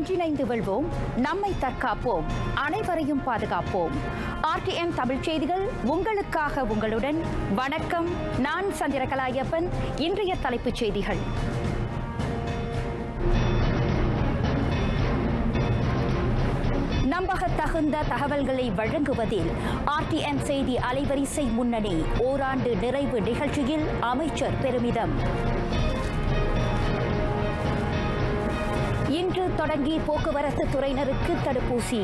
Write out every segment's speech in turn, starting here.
ஒன்றிணைந்து வெல்வோம். நம்மை தற்காப்போம். அனைவரையும் பாதுகாப்போம். ஆர்டிஎம் தமிழ் செய்திகள் உங்களுக்காக உங்களுடன். வணக்கம். நான் சந்திரகலாயப்பன். இன்றைய தலைப்புச் செய்திகள். நம்பகத்தகுந்த தகவல்களை வழங்குவதில் ஆர்டிஎம் செய்தி அலைவரிசை முன்னணி ஓராண்டு நிறைவு நிகழ்ச்சியில் அமைச்சர் பெருமிதம். இன்று தொடங்கி போக்குவரத்து துறையினருக்கு தடுப்பூசி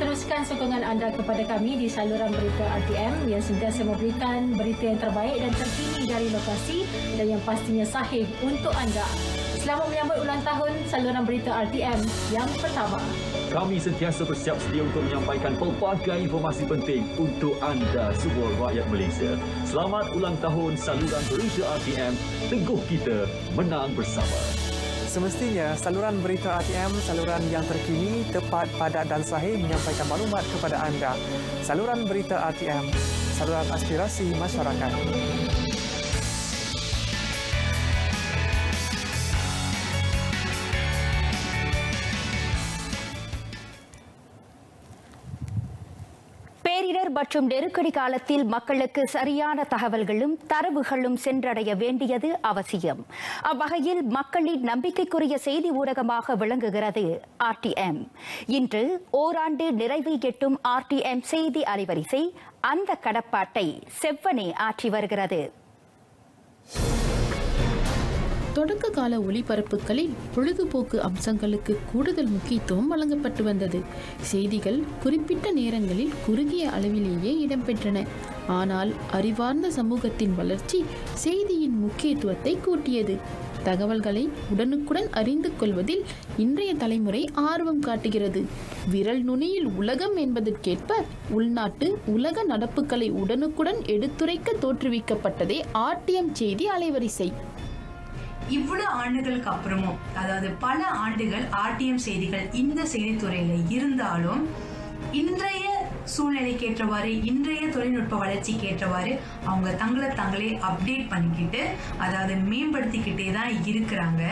Teruskan sokongan anda kepada kami di saluran berita RTM yang sentiasa memberikan berita yang terbaik dan terkini dari lokasi dan yang pastinya sahih untuk anda. Selamat menyambut ulang tahun saluran berita RTM yang pertama. Kami sentiasa bersiap sedia untuk menyampaikan pelbagai informasi penting untuk anda semua rakyat Malaysia. Selamat ulang tahun saluran berita RTM. Teguh kita menang bersama. Semestinya saluran berita RTM saluran yang terkini, tepat, padat dan sahih menyampaikan maklumat kepada anda. Saluran berita RTM, saluran aspirasi masyarakat. மற்றும் நெருக்கடி காலத்தில் மக்களுக்கு சரியான தகவல்களும் தரவுகளும் சென்றடைய வேண்டியது அவசியம். அவ்வகையில் மக்களின் நம்பிக்கைக்குரிய செய்தி ஊடகமாக விளங்குகிறது ஆர்டிஎம் இன்று ஓராண்டு நிறைவு எட்டும் ஆர்டிஎம் செய்தி அலைவரிசை அந்த கடப்பாட்டை செவ்வனே ஆற்றி வருகிறது. தொடக்க கால ஒளிபரப்புகளில் பொழுதுபோக்கு அம்சங்களுக்கு கூடுதல் முக்கியத்துவம் வழங்கப்பட்டு வந்தது. செய்திகள் குறிப்பிட்ட நேரங்களில் குறுகிய அளவிலேயே இடம்பெற்றன. ஆனால் அறிவார்ந்த சமூகத்தின் வளர்ச்சி செய்தியின் முக்கியத்துவத்தை கூட்டியது. தகவல்களை உடனுக்குடன் அறிந்து கொள்வதில் இன்றைய தலைமுறை ஆர்வம் காட்டுகிறது. விரல் நுனியில் உலகம் என்பதற்கேற்ப உள்நாட்டு உலக நடப்புகளை உடனுக்குடன் எடுத்துரைக்க தோற்றுவிக்கப்பட்டதே ஆர்டிஎம் செய்தி அலைவரிசை. இவ்வளவு ஆண்டுகளுக்கு அப்புறமும் அதாவது பல ஆண்டுகள் ஆர்டிஎம் செய்திகள் இந்த செய்தித்துறையில இருந்தாலும் இன்றைய சூழ்நிலைக்கு ஏற்றவாறு இன்றைய தொழில்நுட்ப வளர்ச்சிக்கு ஏற்றவாறு அவங்க தங்களை தாங்களே அப்டேட் பண்ணிக்கிட்டு அதாவது மேம்படுத்திக்கிட்டே தான் இருக்கிறாங்க.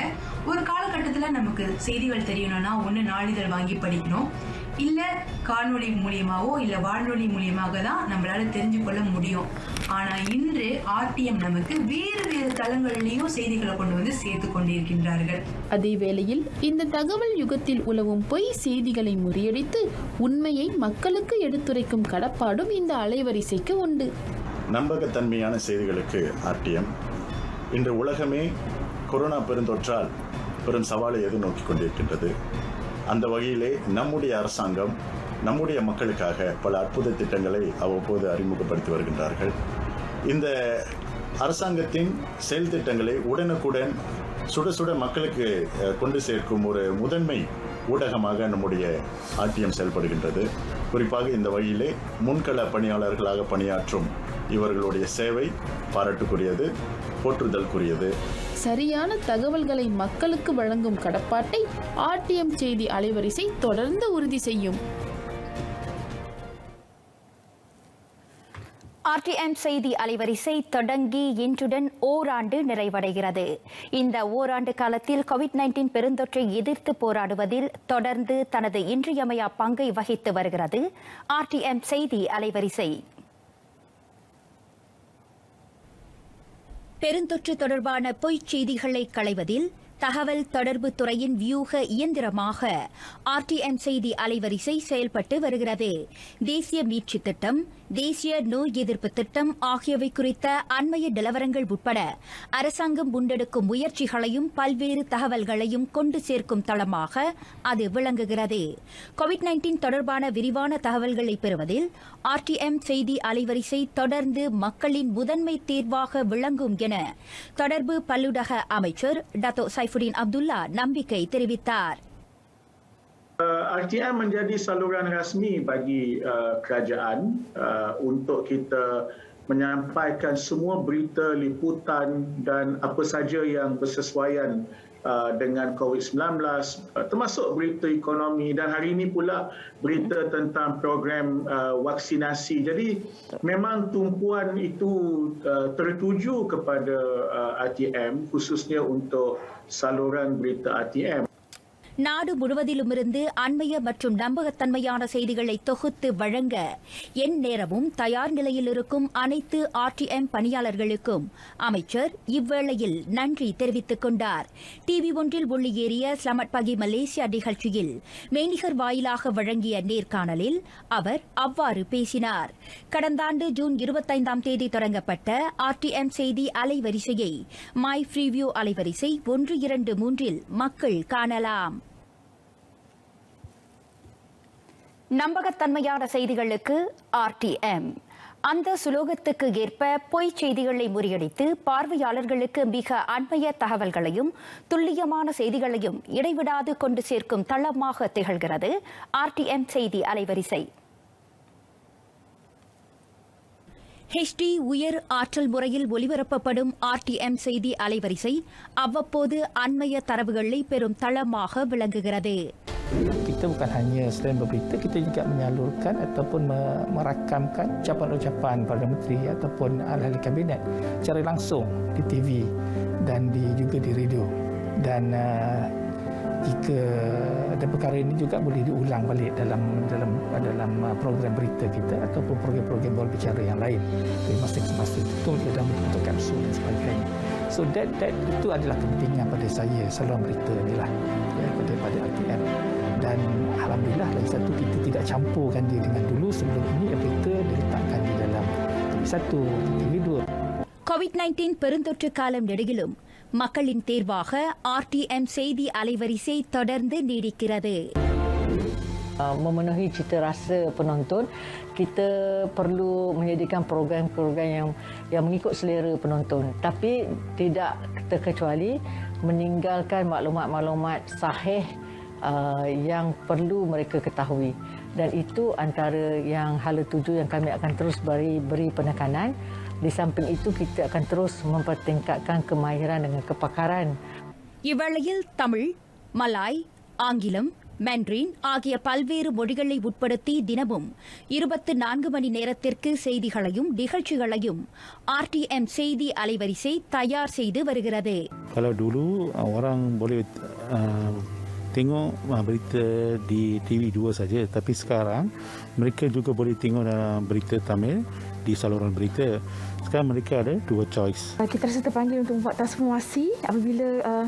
ஒரு காலகட்டத்தில் நமக்கு செய்திகள் தெரியணும்னா ஒன்று நாளிதழ் வாங்கி படிக்கணும். இல்ல காணொளி மூலியமாவோ இல்ல வானொலி மூலியமாக தான் நம்மளால தெரிஞ்சு கொள்ள முடியும். ஆனா இன்று ஆர்டிஎம் நமக்கு வேறு வேறு தளங்களிலையும் செய்திகளை கொண்டு வந்து சேர்த்து கொண்டிருக்கின்றார்கள். அதே வேளையில் இந்த தகவல் யுகத்தில் உலவும் பொய் செய்திகளை முறியடித்து உண்மையை மக்களுக்கு எடுத்துரைக்கும் கடப்பாடும் இந்த அலைவரிசைக்கு உண்டு. நம்பகத்தன்மையான செய்திகளுக்கு ஆர்டிஎம் இன்று உலகமே கொரோனா பெருந்தொற்றால் பெரும் சவாலை எதிர்நோக்கி கொண்டிருக்கின்றது. அந்த வகையிலே நம்முடைய அரசாங்கம் நம்முடைய மக்களுக்காக பல அற்புத திட்டங்களை அவ்வப்போது அறிமுகப்படுத்தி வருகின்றார்கள். இந்த அரசாங்கத்தின் செயல் திட்டங்களை உடனுக்குடன் சுட சுட மக்களுக்கு கொண்டு சேர்க்கும் ஒரு முதன்மை ஊடகமாக நம்முடைய ஆர்டிஎம் செயல்படுகின்றது. குறிப்பாக இந்த வழியிலே முன்கள பணியாளர்களாக பணியாற்றும் இவர்களுடைய சேவை பாராட்டுக்குரியது போற்றுதலுக்குரியது சரியான தகவல்களை மக்களுக்கு வழங்கும் கடப்பாட்டை ஆர்டிஎம் செய்தி அலைவரிசை தொடர்ந்து உறுதி செய்யும். ஆர்டிஎம் செய்தி அலைவரிசை தொடங்கி இன்றுடன் ஓராண்டு நிறைவடைகிறது. இந்த ஓராண்டு காலத்தில் கோவிட் நைன்டீன் பெருந்தொற்றை எதிர்த்து போராடுவதில் தொடர்ந்து தனது இன்றியமையா பங்கை வகித்து வருகிறது. ஆர்டிஎம் செய்தி அலைவரிசை. பெருந்தொற்று தொடர்பான பொய்ச் செய்திகளை களைவதில் தகவல் தொடர்பு துறையின் வியூக இயந்திரமாக ஆர்டிஎம் செய்தி அலைவரிசை செயல்பட்டு வருகிறது. தேசிய மீட்சி திட்டம் தேசிய நோய் எதிர்ப்பு திட்டம் ஆகியவை குறித்த அண்மைய நிலவரங்கள் உட்பட அரசாங்கம் முன்னெடுக்கும் முயற்சிகளையும் பல்வேறு தகவல்களையும் கொண்டு சேர்க்கும் தளமாக அது விளங்குகிறது. கோவிட் நைன்டீன் தொடர்பான விரிவான தகவல்களை பெறுவதில் ஆர்டிஎம் செய்தி அலைவரிசை தொடர்ந்து மக்களின் முதன்மை தேர்வாக விளங்கும் என தொடர்பு பல்லுடக அமைச்சர் Dato Saif சைஃபுடின் அப்துல்லா நம்பிக்கை தெரிவித்தார் Uh, RTM menjadi saluran rasmi bagi uh, kerajaan uh, untuk kita menyampaikan semua berita, liputan dan apa saja yang bersesuaian uh, dengan COVID-19 uh, termasuk berita ekonomi dan hari ini pula berita tentang program uh, vaksinasi. Jadi memang tumpuan itu uh, tertuju kepada uh, RTM khususnya untuk saluran berita RTM. நாடு முழுவதிலுமிருந்து அண்மைய மற்றும் நம்பகத்தன்மையான செய்திகளை தொகுத்து வழங்க என் நேரமும் தயார் நிலையில் இருக்கும் அனைத்து ஆர்டிஎம் பணியாளர்களுக்கும் அமைச்சர் இவ்வேளையில் நன்றி தெரிவித்துக் கொண்டார். டிவி ஒன்றில் ஒளியேறிய ஸ்லமட் பகி மலேசியா நிகழ்ச்சியில் மெய்நிகர் வாயிலாக வழங்கிய நேர்காணலில் அவர் அவ்வாறு பேசினார். கடந்த ஆண்டு ஜூன் இருபத்தைந்தாம் தேதி தொடங்கப்பட்ட ஆர்டிஎம் செய்தி அலைவரிசையை மை ஃப்ரீவியூ அலைவரிசை ஒன்று இரண்டு மூன்றில் மக்கள் காணலாம். நம்பகத்தன்மையான செய்திகளுக்கு ஆர்டிஎம் அந்த சுலோகத்துக்கு ஏற்ப பொய் செய்திகளை முறியடித்து பார்வையாளர்களுக்கு மிக அண்மைய தகவல்களையும் துல்லியமான செய்திகளையும் இடைவிடாது கொண்டு சேர்க்கும் தளமாக திகழ்கிறது ஆர்டிஎம் செய்தி அலைவரிசை. ஹெச்டி உயர் ஆற்றல் முறையில் ஒலிபரப்பப்படும் ஆர்டிஎம் செய்தி அலைவரிசை அவ்வப்போது அண்மைய தரவுகளை பெறும் தளமாக விளங்குகிறது. Kita bukan hanya selain berberita, kita juga menyalurkan ataupun me- merakamkan ucapan-ucapan Perdana Menteri ataupun ahli kabinet secara langsung di TV dan di, juga di radio. Dan uh, jika ada perkara ini juga boleh diulang balik dalam dalam dalam uh, program berita kita ataupun program-program bola bicara yang lain dari masa ke masa itu dalam bentuk kapsul dan sebagainya. So that, that itu adalah kepentingan pada saya saluran berita inilah ya, pada pada RTM dan alhamdulillah lagi satu kita tidak campurkan dia dengan dulu sebelum ini berita diletakkan di dalam TV satu, TV dua. COVID nineteen பெருந்தொற்று காலம் நெடுகிலும் மக்களின் தேர்வாக RTM செய்தி அலைவரிசை தொடர்ந்து நீடிக்கிறது Uh, memenuhi cita rasa penonton kita perlu menyediakan program-program yang yang mengikut selera penonton tapi tidak terkecuali meninggalkan maklumat-maklumat sahih uh, yang perlu mereka ketahui dan itu antara yang hala tuju yang kami akan terus beri beri penekanan di samping itu kita akan terus mempertingkatkan kemahiran dengan kepakaran இவ்வேளையில் Tamil Malay ஆங்கிலம் மென்ட்ரின் ஆகிய பல்வேறு மொழிகளை உட்படுத்தி தினமும் இருபத்து நான்கு மணி நேரத்திற்கு செய்திகளையும் நிகழ்ச்சிகளையும் ஆர்டிஎம் செய்தி அலைவரிசை தயார் செய்து வருகிறது Kalau dulu uh, orang boleh uh, tengok uh, berita di TV2 saja tapi sekarang mereka juga boleh tengok uh, berita Tamil di saluran berita. Sekarang mereka ada dua choice. Uh, kita rasa terpanggil untuk membuat transformasi apabila uh,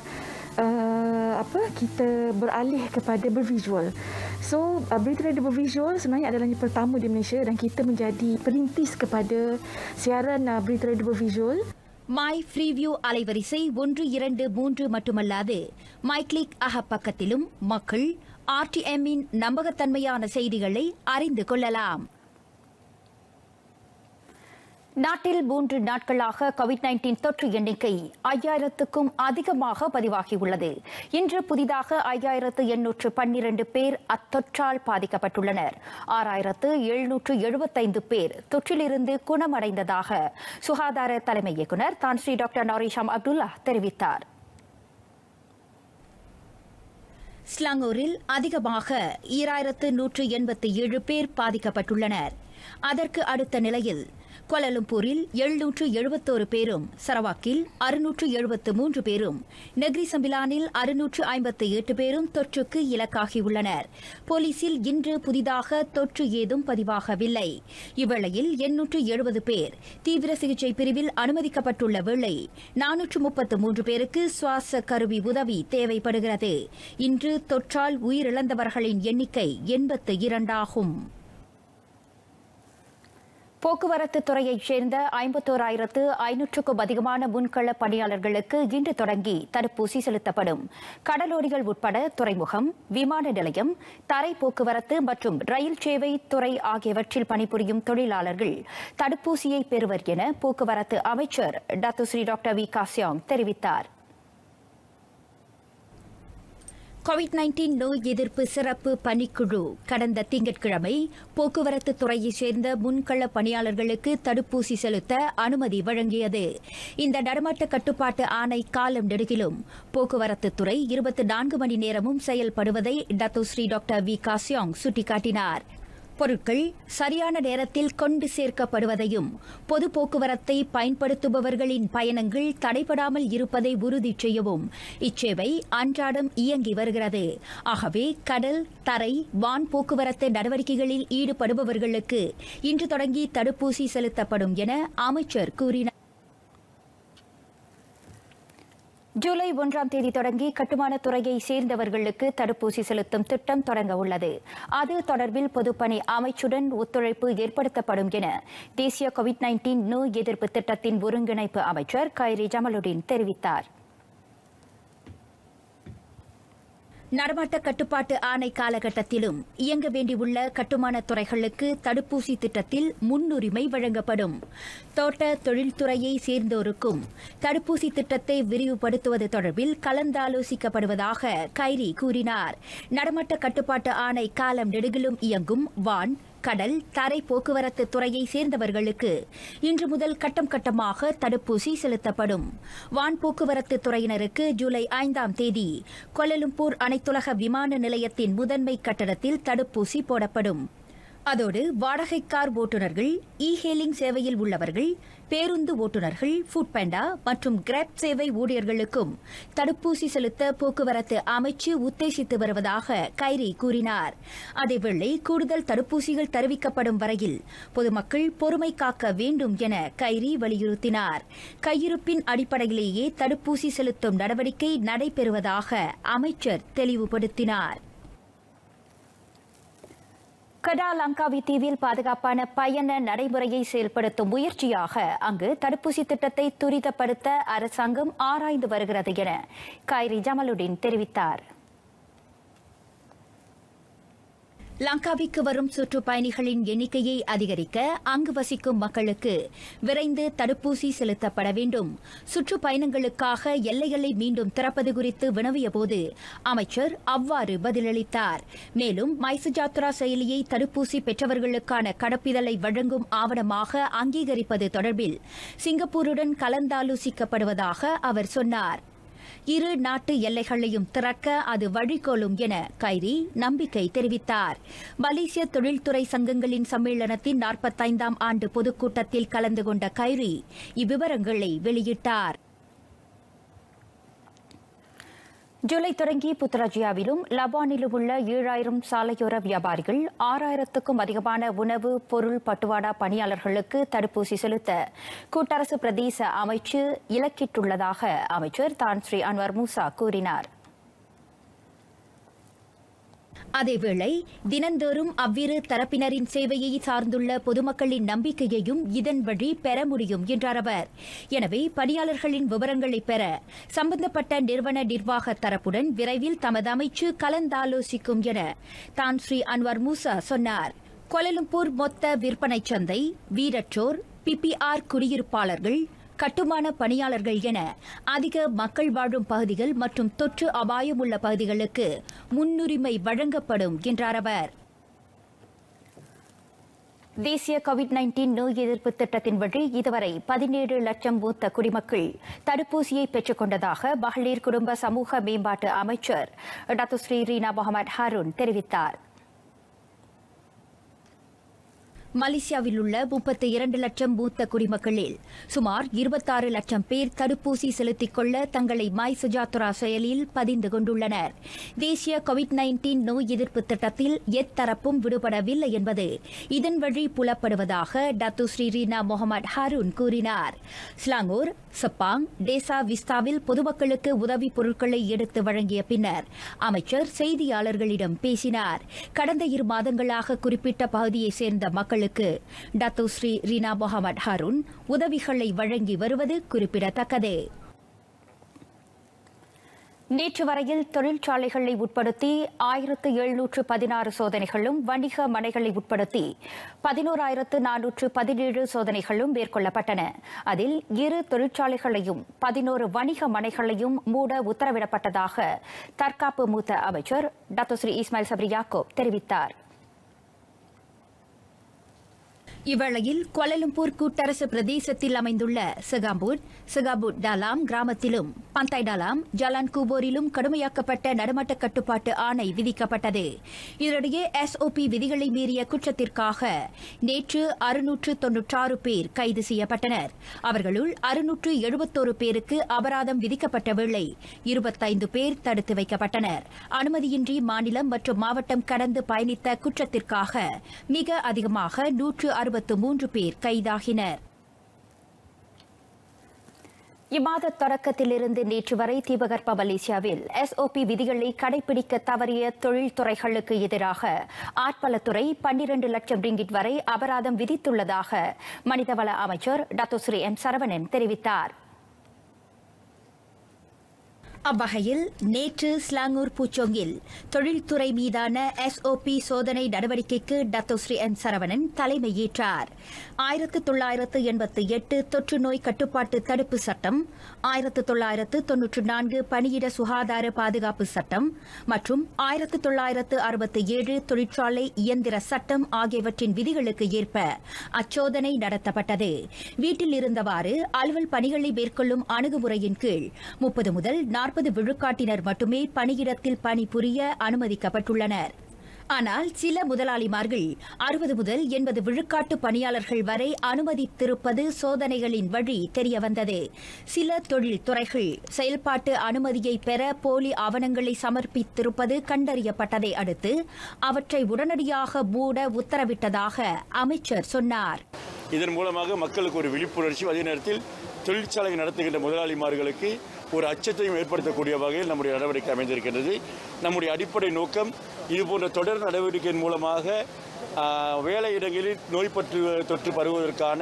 uh, apa kita beralih kepada bervisual. So uh, berita radio bervisual sebenarnya adalah yang pertama di Malaysia dan kita menjadi perintis kepada siaran uh, berita radio bervisual. My Freeview அலைவரிசை ஒன்று இரண்டு மூன்று மட்டுமல்லாது my click அக பக்கத்திலும் மக்கள் ஆர்டிஎம்மின் நம்பகத்தன்மையான செய்திகளை அறிந்து கொள்ளலாம். நாட்டில் மூன்று நாட்களாக கோவிட் நைன்டீன் தொற்று எண்ணிக்கை ஐயாயிரத்துக்கும் அதிகமாக பதிவாகியுள்ளது. இன்று புதிதாக ஐயாயிரத்து எண்ணூற்று பன்னிரண்டு பேர் அத்தொற்றால் பாதிக்கப்பட்டுள்ளனர். ஆறாயிரத்து எழுநூற்று எழுபத்தைந்து பேர் தொற்றிலிருந்து குணமடைந்ததாக சுகாதார தலைமை இயக்குநர் தான் ஸ்ரீ டாக்டர் நாரிஷாம் அப்துல்லா தெரிவித்தார். ஸ்லாங்கூரில் அதிகமாக ஈராயிரத்து நூற்று எண்பத்தி ஏழு பேர் பாதிக்கப்பட்டுள்ளனர். அதற்கு அடுத்த நிலையில் கோலாலம்பூரில் எழுநூற்று எழுபத்தோரு பேரும் சரவாக்கில் அறுநூற்று எழுபத்து மூன்று பேரும் நெக்ரி சம்பிலானில் அறுநூற்று ஐம்பத்து எட்டு பேரும் தொற்றுக்கு இலக்காகியுள்ளனர். போலீசில் இன்று புதிதாக தொற்று ஏதும் பதிவாகவில்லை. இவ்வேளையில் எண்ணூற்று எழுபது பேர் தீவிர சிகிச்சை பிரிவில் அனுமதிக்கப்பட்டுள்ள வேளை நானூற்று முப்பத்து மூன்று பேருக்கு சுவாச கருவி உதவி தேவைப்படுகிறது. இன்று தொற்றால் உயிரிழந்தவர்களின் எண்ணிக்கை எண்பத்து இரண்டாகும். போக்குவரத்து துறையைச் சேர்ந்த ஐம்பத்தோராயிரத்து ஐநூற்றுக்கும் அதிகமான முன்கள பணியாளர்களுக்கு இன்று தொடங்கி தடுப்பூசி செலுத்தப்படும். கடலோடிகள் உட்பட துறைமுகம் விமான நிலையம் தரை போக்குவரத்து மற்றும் ரயில் சேவை துறை ஆகியவற்றில் பணிபுரியும் தொழிலாளர்கள் தடுப்பூசியை பெறுவர் என போக்குவரத்து அமைச்சர் doctor Seri doctor Wee. Ka Siong தெரிவித்தார். கோவிட் நைன்டீன் நோய் எதிர்ப்பு சிறப்பு பணிக்குழு கடந்த திங்கட்கிழமை போக்குவரத்து துறையைச் சேர்ந்த முன்கள பணியாளர்களுக்கு தடுப்பூசி செலுத்த அனுமதி வழங்கியது. இந்த நடமாட்ட கட்டுப்பாட்டு ஆணை காலம் நெடுகிலும் போக்குவரத்து துறை இருபத்தி நான்கு மணி நேரமும் செயல்படுவதை டத்தோஸ்ரீ டாக்டர் வி. காசியாங் சுட்டிக்காட்டினார். பொருட்கள் சரியான நேரத்தில் கொண்டு சேர்க்கப்படுவதையும் பொது போக்குவரத்தை பயன்படுத்துபவர்களின் பயணங்கள் தடைபடாமல் இருப்பதை உறுதி செய்யவும் இச்சேவை அன்றாடம் இயங்கி வருகிறது. ஆகவே கடல் தரை வான் போக்குவரத்து நடவடிக்கைகளில் ஈடுபடுபவர்களுக்கு இன்று தொடங்கி தடுப்பூசி செலுத்தப்படும் என அமைச்சர் கூறினார். ஜூலை ஒன்றாம் தேதி தொடங்கி கட்டுமான துறையை சேர்ந்தவர்களுக்கு தடுப்பூசி செலுத்தும் திட்டம் தொடங்க உள்ளது. அது தொடர்பில் பொதுப்பணி அமைச்சுடன் ஒத்துழைப்பு ஏற்படுத்தப்படும் என தேசிய கோவிட் நைன்டீன் நோய் எதிர்ப்பு திட்டத்தின் ஒருங்கிணைப்பு அமைச்சர் கைரி ஜமலுடீன் தெரிவித்தார். நடமாட்ட கட்டுப்பாட்டு ஆணை காலகட்டத்திலும் இயங்க வேண்டியுள்ள கட்டுமானத் துறைகளுக்கு தடுப்பூசி திட்டத்தில் முன்னுரிமை வழங்கப்படும். தோட்ட தொழில்துறையை சேர்ந்தோருக்கும் தடுப்பூசி திட்டத்தை விரிவுபடுத்துவது தொடர்பில் கலந்தாலோசிக்கப்படுவதாக கைரி கூறினார். நடமாட்ட கட்டுப்பாட்டு ஆணை காலம் நெடுகிலும் இயங்கும். வான் கடல் தரை போக்குவரத்து துறையை சேர்ந்தவர்களுக்கு இன்று முதல் கட்டம் கட்டமாக தடுப்பூசி செலுத்தப்படும். வான் போக்குவரத்து துறையினருக்கு ஜூலை ஐந்தாம் தேதி கொலலும்பூர் அனைத்துலக விமான நிலையத்தின் முதன்மை கட்டடத்தில் தடுப்பூசி போடப்படும். அதோடு வாடகை கார் ஓட்டுநர்கள் இ ஹேலிங் சேவையில் உள்ளவர்கள் பேருந்து ஓட்டுநர்கள் ஃபுட் பேண்டா மற்றும் கிராப் சேவை ஊழியர்களுக்கும் தடுப்பூசி செலுத்த போக்குவரத்து அமைச்சு உத்தேசித்து வருவதாக கைரி கூறினார். அதேவேளை கூடுதல் தடுப்பூசிகள் தெரிவிக்கப்படும் வரையில் பொதுமக்கள் பொறுமை காக்க வேண்டும் என கைரி வலியுறுத்தினார். கையிருப்பின் அடிப்படையிலேயே தடுப்பூசி செலுத்தும் நடவடிக்கை நடைபெறுவதாக அமைச்சர் தெளிவுபடுத்தினார். கடா லங்காவி தீவில் பாதுகாப்பான பயண நடைமுறையை செயல்படுத்தும் முயற்சியாக அங்கு தடுப்பூசி திட்டத்தை துரிதப்படுத்த அரசாங்கம் ஆராய்ந்து வருகிறது என. கைரி ஜமலுடீன் தெரிவித்தார். லங்காவிக்கு வரும் சுற்றுப்பயணிகளின் எண்ணிக்கையை அதிகரிக்க அங்கு வசிக்கும் மக்களுக்கு விரைந்து தடுப்பூசி செலுத்தப்பட வேண்டும். சுற்றுப்பயணங்களுக்காக எல்லைகளை மீண்டும் திறப்பது குறித்து வினவியபோது அமைச்சர் அவ்வாறு பதிலளித்தார். மேலும் மைசுஜாத்ரா செயலியை தடுப்பூசி பெற்றவர்களுக்கான கடப்பிதழை வழங்கும் ஆவணமாக அங்கீகரிப்பது தொடர்பில் சிங்கப்பூருடன் கலந்தாலோசிக்கப்படுவதாக அவர் சொன்னார். இரு நாட்டு எல்லைகளையும் திறக்க அது வழிகோலும் என கைரி நம்பிக்கை தெரிவித்தார். மலேசிய தொழில்துறை சங்கங்களின் சம்மேளனத்தின் நாற்பத்தைந்தாம் ஆண்டு பொதுக்கூட்டத்தில் கலந்து கொண்ட கைரி இவ்விவரங்களை வெளியிட்டார். ஜூலை தொடங்கி புத்ராஜியாவிலும் லபானிலும் உள்ள ஏழாயிரம் சாலையோர வியாபாரிகள் ஆறாயிரத்துக்கும் அதிகமான உணவு பொருள் பட்டுவாடா பணியாளர்களுக்கு தடுப்பூசி செலுத்த கூட்டரசு பிரதேச அமைச்சு இலக்கிட்டுள்ளதாக அமைச்சர் தான் ஸ்ரீ அன்வர் மூசா கூறினார். அதேவேளை தினந்தோறும் அவ்விரு தரப்பினரின் சேவையை சார்ந்துள்ள பொதுமக்களின் நம்பிக்கையையும் இதன் வழி பெற முடியும் என்றார் அவர். எனவே பணியாளர்களின் விவரங்களை பெற சம்பந்தப்பட்ட நிறுவன நிர்வாக தரப்புடன் விரைவில் தமது அமைச்சு கலந்தாலோசிக்கும் என தான் ஸ்ரீ அன்வர் மூசா சொன்னார். கோலலும்பூர் மொத்த விற்பனை சந்தை வீரற்றோர் பிபிஆர் குடியிருப்பாளர்கள் கட்டுமான பணியாளர்கள் என அதிக மக்கள் வாழும் பகுதிகள் மற்றும் தொற்று அபாயம் உள்ள பகுதிகளுக்கு முன்னுரிமை வழங்கப்படும் என்றார் அவர். தேசிய கோவிட் நைன்டீன் நோய் எதிர்ப்பு திட்டத்தின் வழி இதுவரை பதினேழு லட்சம் மூத்த குடிமக்கள் தடுப்பூசியை பெற்றுக் கொண்டதாக மகளிர் குடும்ப சமூக மேம்பாட்டு அமைச்சர் doctor Seri Rina Mohamad Harun தெரிவித்தார். மலேசியாவில் உள்ள முப்பத்தி இரண்டு லட்சம் மூத்த குடிமக்களில் சுமார் இருபத்தாறு லட்சம் பேர் தடுப்பூசி செலுத்திக் கொள்ள தங்களை மாய் சுஜாத்ரா செயலில் பதிந்து கொண்டுள்ளனர். தேசிய கோவிட் நைன்டீன் நோய் எதிர்ப்பு திட்டத்தில் எத்தரப்பும் விடுபடவில்லை என்பது இதன் வழி புலப்படுவதாக Datuk Seri Rina Mohamed Harun கூறினார். ஸ்லாங்கூர் சப்பாங் டேசா விஸ்தாவில் பொதுமக்களுக்கு உதவிப் பொருட்களை எடுத்து வழங்கிய பின்னர் அமைச்சர் செய்தியாளர்களிடம் பேசினார். கடந்த இரு மாதங்களாக குறிப்பிட்ட பகுதியைச் சேர்ந்த மக்களுக்கு Datuk Seri Rina Mohamed Harun உதவிகளை வழங்கி வருவது குறிப்பிடத்தக்கது. நேற்று வரையில் தொழிற்சாலைகளை உட்படுத்தி ஆயிரத்து எழுநூற்று பதினாறு சோதனைகளும் வணிக மனைகளை உட்படுத்தி பதினோராயிரத்து நானூற்று பதினேழு சோதனைகளும் மேற்கொள்ளப்பட்டன. அதில் இரு தொழிற்சாலைகளையும் பதினோரு வணிக மனைகளையும் மூட உத்தரவிடப்பட்டதாக தற்காப்பு மூத்த அமைச்சர் doctor Seri Ismail Sabri Yaakob தெரிவித்தார். இவ்வளையில் கொலலம்பூர் கூட்டரசு பிரதேசத்தில் அமைந்துள்ள சிகாம்பூட் சிகாபூட் டாலாம் கிராமத்திலும் பந்தாய் டாலாம் ஜலான் கூபோரிலும் கடுமையாக்கப்பட்ட நடுமட்ட கட்டுப்பாட்டு ஆணை விதிக்கப்பட்டது. இதனிடையே எஸ்ஓபி விதிகளை மீறிய குற்றத்திற்காக நேற்று அறுநூற்று தொன்னூற்றாறு பேர் கைது செய்யப்பட்டனர். அவர்களுள் அறுநூற்று எழுபத்தோரு பேருக்கு அபராதம் விதிக்கப்பட்ட வேளை இருபத்தைந்து பேர் தடுத்து வைக்கப்பட்டனர். அனுமதியின்றி மாநிலம் மற்றும் மாவட்டம் கடந்து பயணித்த குற்றத்திற்காக மிக அதிகமாக நூற்று அறுபத்து மூன்று பேர் கைதாகினர். இம்மாத தொடக்கத்திலிருந்து நேற்று வரை தீபகற்ப மலேசியாவில் எஸ்ஓபி விதிகளை கடைபிடிக்க தவறிய தொழில்துறைகளுக்கு எதிராக ஆட்பலத்துறை பன்னிரண்டு லட்சம் ரிங்கிட் வரை அபராதம் விதித்துள்ளதாக மனிதவள அமைச்சர் டத்தோஸ்ரீ எம் சரவணன் தெரிவித்தார். அவ்வகையில் நேற்று ஸ்லாங்கூர் பூச்சோங்கில் தொழில்துறை மீதான எஸ்ஓபி சோதனை நடவடிக்கைக்கு Datuk Seri Seri N Saravanan தலைமையேற்றார். ஆயிரத்து தொள்ளாயிரத்து எண்பத்தி எட்டு தொற்று நோய் கட்டுப்பாட்டு தடுப்பு சட்டம் ஆயிரத்து தொள்ளாயிரத்து தொன்னூற்று நான்கு பணியிட சுகாதார பாதுகாப்பு சட்டம் மற்றும் ஆயிரத்து தொள்ளாயிரத்து அறுபத்தி ஏழு தொழிற்சாலை இயந்திர சட்டம் ஆகியவற்றின் விதிகளுக்கு ஏற்ப அச்சோதனை நடத்தப்பட்டது. வீட்டில் இருந்தவாறு அலுவல் பணிகளை மேற்கொள்ளும் அணுகுமுறையின் கீழ் முப்பது முதல் நாற்பது விழுக்காட்டினர் மட்டுமே பணியிடத்தில் பணிபுரிய அனுமதிக்கப்பட்டுள்ளனர். ஆனால் சில முதலாளிமார்கள் அறுபது முதல் எண்பது விழுக்காட்டு பணியாளர்கள் வரை அனுமதித்திருப்பது சோதனைகளின் வழி தெரியவந்தது. சில தொழில் துறைகள் செயல்பாட்டு அனுமதியை பெற போலி ஆவணங்களை சமர்ப்பித்திருப்பது கண்டறியப்பட்டதை அடுத்து அவற்றை உடனடியாக மூட உத்தரவிட்டதாக அமைச்சர் சொன்னார். இதன் மூலமாக மக்களுக்கு ஒரு விழிப்புணர்ச்சி அதே நேரத்தில் தொழிற்சாலை நடத்துகின்ற முதலாளிமார்களுக்கு ஒரு அச்சத்தையும் ஏற்படுத்தக்கூடிய வகையில் நம்முடைய நடவடிக்கை அமைந்திருக்கின்றது. நம்முடைய அடிப்படை நோக்கம் இதுபோன்ற தொடர் நடவடிக்கையின் மூலமாக வேலையிடங்களில் நோய் பற்று தொற்று பருவதற்கான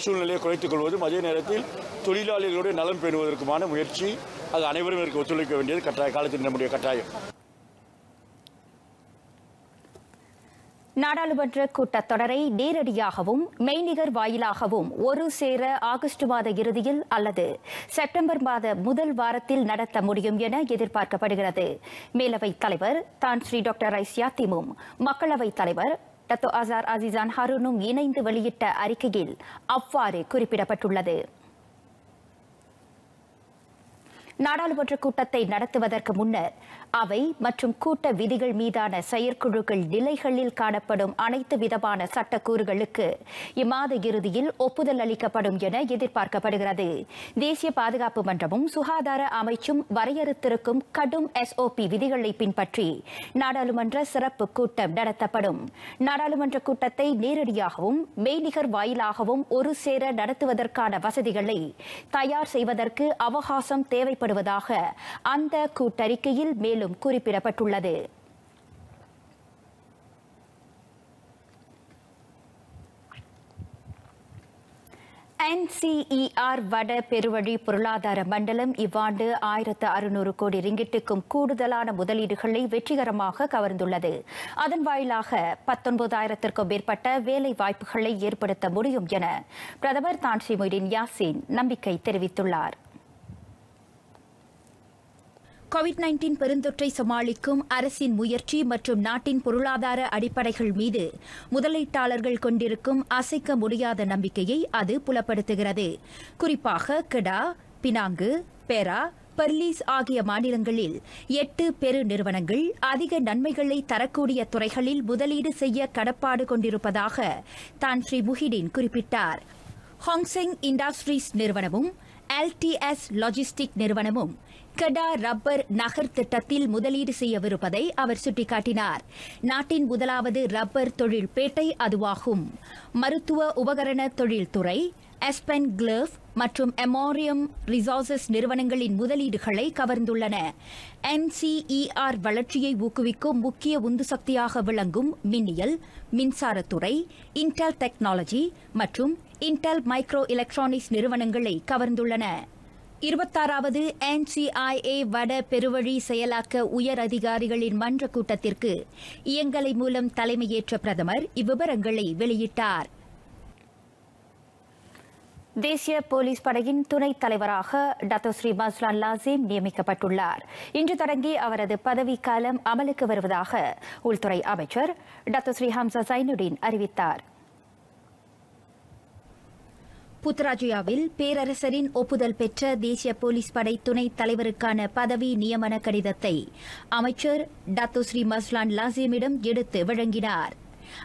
சூழ்நிலையை குறைத்துக் கொள்வதும் அதே நேரத்தில் தொழிலாளிகளுடைய நலன் பெறுவதற்குமான முயற்சி அது அனைவரும் இதற்கு ஒத்துழைக்க வேண்டியது கட்டாய காலத்தில் நம்முடைய கட்டாயம். நாடாளுமன்ற கூட்டத்தொடரை நேரடியாகவும் மெய்நிகர் வாயிலாகவும் ஒரு சேர ஆகஸ்ட் மாத இறுதியில் அல்லது செப்டம்பர் மாத முதல் வாரத்தில் நடத்த முடியும் என எதிர்பார்க்கப்படுகிறது. மேலவைத் தலைவர் தான் ஸ்ரீ டாக்டர் ரைசியா திமும் மக்களவைத் தலைவர் டத்தோ அசார் அசிசான் ஹருனும் இணைந்து வெளியிட்ட அறிக்கையில் அவ்வாறு குறிப்பிடப்பட்டுள்ளது. நாடாளுமன்ற கூட்டத்தை நடத்துவதற்கு முன்னர் அவை மற்றும் கூட்ட விதிகள் மீதான செயற்குழுக்கள் நிலைகளில் காணப்படும் அனைத்து விதமான சட்டக்கூறுகளுக்கு இம்மாத இறுதியில் ஒப்புதல் அளிக்கப்படும் என எதிர்பார்க்கப்படுகிறது. தேசிய பாதுகாப்பு மன்றமும் சுகாதார அமைச்சும் வரையறுத்திருக்கும் கடும் எஸ்ஓபி விதிகளை பின்பற்றி நாடாளுமன்ற சிறப்பு கூட்டம் நடத்தப்படும். நாடாளுமன்ற கூட்டத்தை நேரடியாகவும் மெய்நிகர் வாயிலாகவும் ஒரு சேர நடத்துவதற்கான வசதிகளை தயார் செய்வதற்கு அவகாசம் தேவைப்படுவதாக அந்த கூட்டறிக்கையில் மேலும் குறிப்பிடப்பட்டுள்ளது. என்சிஇஆர் வட பெருவழி பொருளாதார மண்டலம் இவ்வாண்டு ஆயிரத்து அறுநூறு கோடி ரிங்கிட்டுக்கும் கூடுதலான முதலீடுகளை வெற்றிகரமாக கவர்ந்துள்ளது. அதன் வாயிலாக பத்தொன்பதாயிரத்திற்கும் மேற்பட்ட வேலை வாய்ப்புகளை ஏற்படுத்த முடியும் என பிரதமர் தான்சி மொய்தீன் யாசின் நம்பிக்கை தெரிவித்துள்ளார். கோவிட் நைன்டீன் பெருந்தொற்றை சமாளிக்கும் அரசின் முயற்சி மற்றும் நாட்டின் பொருளாதார அடிப்படைகள் மீது முதலீட்டாளர்கள் கொண்டிருக்கும் அசைக்க முடியாத நம்பிக்கையை அது புலப்படுத்துகிறது. குறிப்பாக கெடா பினாங்கு பெரா பர்லீஸ் ஆகிய மாநிலங்களில் எட்டு பெரு நிறுவனங்கள் அதிக நன்மைகளை தரக்கூடிய துறைகளில் முதலீடு செய்ய கடப்பாடு கொண்டிருப்பதாக தான் ஸ்ரீ முஹிடின் குறிப்பிட்டார். ஹாங்செங் இண்டஸ்ட்ரீஸ் நிறுவனமும் எல்டிஎஸ் லாஜிஸ்டிக் நிறுவனமும் கடா ரப்பர் நகர் திட்டத்தில் முதலீடு செய்யவிருப்பதை அவர் சுட்டிக்காட்டினார். நாட்டின் முதலாவது ரப்பர் தொழில் பேட்டை அதுவாகும். மருத்துவ உபகரண தொழில்துறை எஸ்பென் கிளவ் மற்றும் எமோரியம் ரிசோர்சஸ் நிறுவனங்களின் முதலீடுகளை கவர்ந்துள்ளன. என்சிஇஆர் வளர்ச்சியை ஊக்குவிக்கும் முக்கிய உந்து சக்தியாக விளங்கும் மின்னியல் மின்சாரத்துறை இன்டெல் டெக்னாலஜி மற்றும் இன்டெல் மைக்ரோ எலக்ட்ரானிக்ஸ் நிறுவனங்களை கவர்ந்துள்ளன. இருபத்தாறாவது என்சிஐஏ வட பெருவழி செயலாக்க உயர் அதிகாரிகளின் மன்ற கூட்டத்திற்கு இயங்கலை மூலம் தலைமையேற்ற பிரதமர் இவ்விவரங்களை வெளியிட்டார். தேசிய போலீஸ் படையின் துணைத் தலைவராக டத்தோஸ்ரீ ஸ்ரீ மஸ்லான் லாசிம் நியமிக்கப்பட்டுள்ளார். இன்று தொடங்கி அவரது பதவிக்காலம் அமலுக்கு வருவதாக உள்துறை அமைச்சர் டத்தோஸ்ரீ ஹம்சா சைனுடீன் அறிவித்தார். புத்ராஜயாவில் பேரரசரின் ஒப்புதல் பெற்ற தேசிய போலீஸ் படை துணைத் தலைவருக்கான பதவி நியமன கடிதத்தை அமைச்சர் டத்துஸ்ரீ மஸ்லான் லாசிமிடம் எடுத்து வழங்கினார்.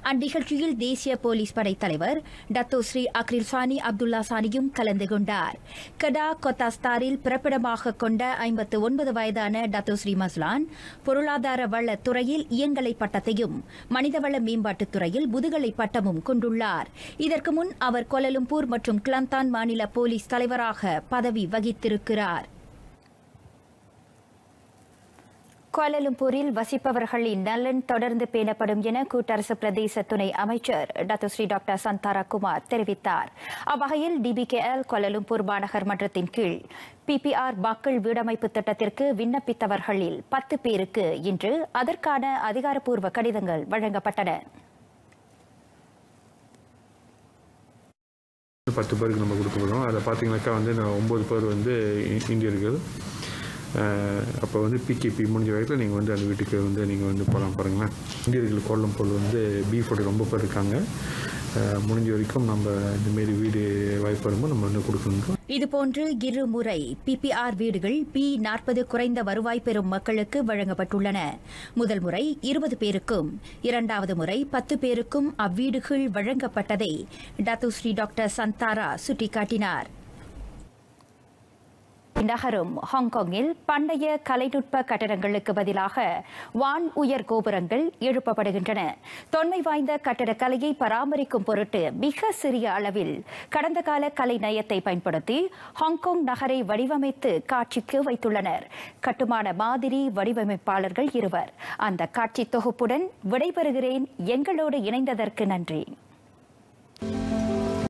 அந்நிகழ்ச்சியில் தேசிய போலீஸ் படை தலைவர் Datuk Seri Acryl Sani Abdullah சானியும் கலந்து கொண்டார். கடா கொத்தாஸ்தாரில் பிறப்பிடமாக கொண்ட ஐம்பத்து ஒன்பது வயதான டத்தோ ஸ்ரீ மஸ்லான் பொருளாதார வள துறையில் இயங்கலை பட்டத்தையும் மனிதவள மேம்பாட்டுத் துறையில் முதுகலை பட்டமும் கொண்டுள்ளார். இதற்கு முன் அவர் கோலலும்பூர் மற்றும் கிளந்தான் மாநில போலீஸ் தலைவராக பதவி வகித்திருக்கிறார். கோலலும்பூரில் வசிப்பவர்களின் நலன் தொடர்ந்து பேணப்படும் என கூட்டரசு பிரதேச துணை அமைச்சர் டாக்டர் ஸ்ரீ டாக்டர் சந்தாராகுமார் தெரிவித்தார். அவ்வகையில் டிபிகேஎல் கோலலும்பூர் மாநகர் மன்றத்தின் கீழ் பிபிஆர் மக்கள் வீடமைப்பு திட்டத்திற்கு விண்ணப்பித்தவர்களில் பத்து பேருக்கு இன்று அதற்கான அதிகாரப்பூர்வ கடிதங்கள் வழங்கப்பட்டன. பத்து பேருக்கு நம்ம கொடுக்க போகிறோம் அதில் பார்த்தீங்கன்னாக்கா வந்து ஒம்பது பேர் வந்து இந்தியர்கள். அப்போ வந்து பிகேபி முடிஞ்ச வரைக்கும் நீங்கள் வந்து அந்த வீட்டுக்கு வந்து நீங்கள் வந்து போகலாம் பாருங்களேன். இந்தியர்கள் கோலம்பூர் வந்து பீஃபோட ரொம்ப பேர் இருக்காங்க. முடிஞ்ச வரைக்கும் நம்ம இந்தமாரி வீடு வாய்ப்பு வரும்போது நம்ம வந்து கொடுக்கணும். இதுபோன்று இருமுறை பிபிஆர் வீடுகள் பி நாற்பது குறைந்த வருவாய் பெறும் மக்களுக்கு வழங்கப்பட்டுள்ளன. முதல் முறை இருபது பேருக்கும் இரண்டாவது முறை பத்து பேருக்கும் அவ்வீடுகள் வழங்கப்பட்டதை டத்துஸ்ரீ டாக்டர் சந்தாரா சுட்டிக்காட்டினாா் நகரும் ஹாங்காங்கில் பண்டைய கலைநுட்ப கட்டடங்களுக்கு பதிலாக வான் உயர் கோபுரங்கள் எழுப்பப்படுகின்றன. தொன்மை வாய்ந்த கட்டடக்கலையை பராமரிக்கும் பொருட்டு மிக சிறிய அளவில் கடந்த கால கலை நயத்தை பயன்படுத்தி ஹாங்காங் நகரை வடிவமைத்து காட்சிக்கு வைத்துள்ளனர். கட்டுமான மாதிரி வடிவமைப்பாளர்கள் இருவர். அந்த காட்சி தொகுப்புடன் விடைபெறுகிறேன். எங்களோடு இணைந்ததற்கு நன்றி.